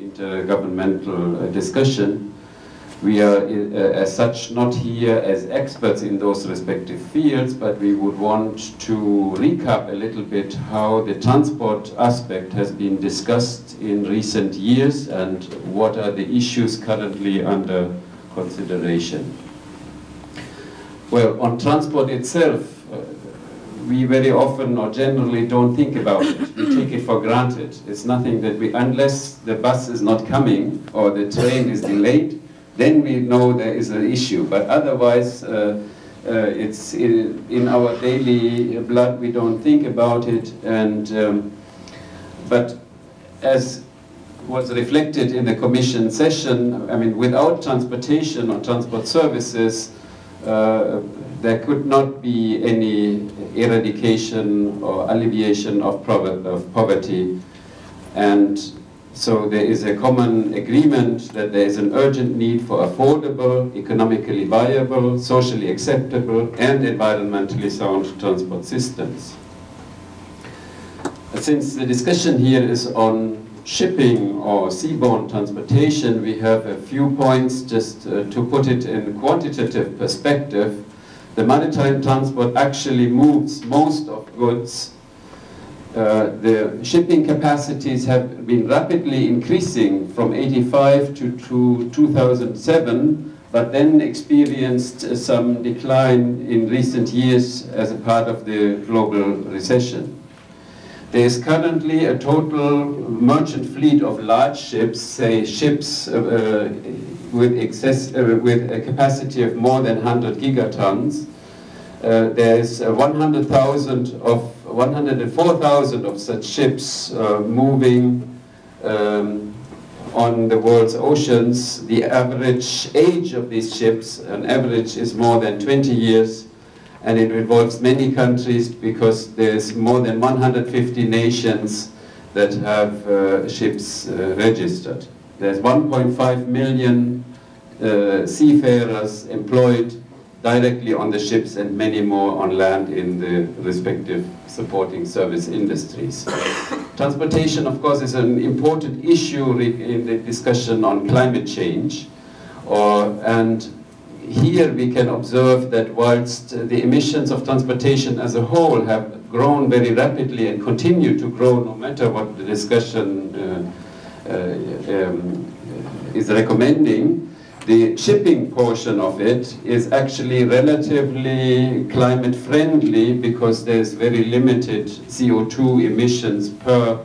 intergovernmental discussion. We are, uh, as such, not here as experts in those respective fields, but we would want to recap a little bit how the transport aspect has been discussed in recent years and what are the issues currently under consideration. Well, on transport itself, uh, we very often or generally don't think about it. We take it for granted. It's nothing that we, unless the bus is not coming or the train is delayed, then we know there is an issue. But otherwise, uh, uh, it's in, in, our daily blood, we don't think about it. And, um, but as was reflected in the commission session, I mean, without transportation or transport services, uh, there could not be any eradication or alleviation of, of poverty. And so there is a common agreement that there is an urgent need for affordable, economically viable, socially acceptable, and environmentally sound transport systems. Since the discussion here is on shipping or seaborne transportation, we have a few points just uh, to put it in quantitative perspective. The maritime transport actually moves most of goods uh, the shipping capacities have been rapidly increasing from 85 to, to 2007, but then experienced some decline in recent years as a part of the global recession. There is currently a total merchant fleet of large ships, say ships uh, uh with, excess, uh, with a capacity of more than 100 gigatons. there is 100,000 of 104,000 of such ships uh, moving um, on the world's oceans. The average age of these ships, on average, is more than 20 years, and it involves many countries because there's more than 150 nations that have uh, ships uh, registered. There's 1.5 million uh, seafarers employed directly on the ships and many more on land in the respective supporting service industries. Transportation, of course, is an important issue in the discussion on climate change. Or, and here we can observe that whilst the emissions of transportation as a whole have grown very rapidly and continue to grow no matter what the discussion uh, uh, um, is recommending, the shipping portion of it is actually relatively climate friendly because there's very limited CO2 emissions per